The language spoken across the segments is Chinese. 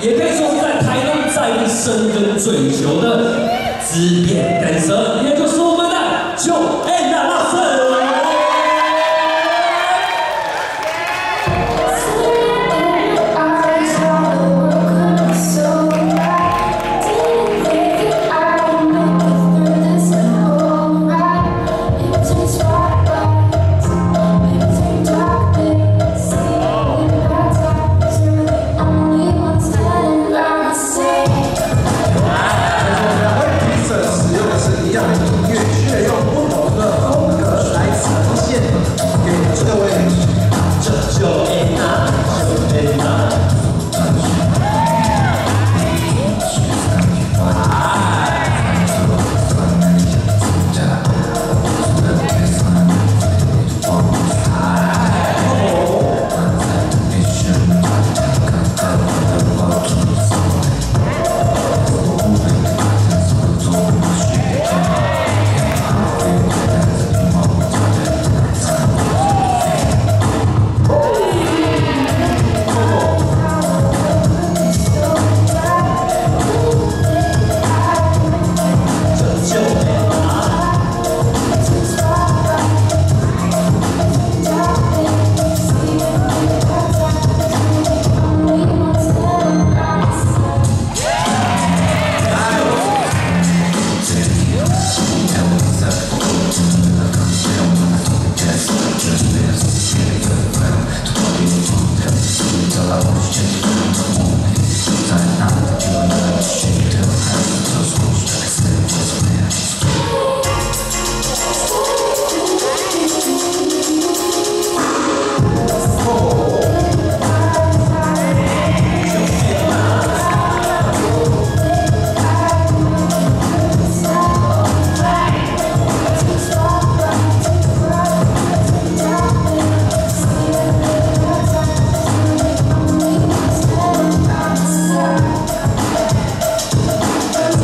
也可以说是在台东在一生根追求的知变根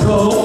Go.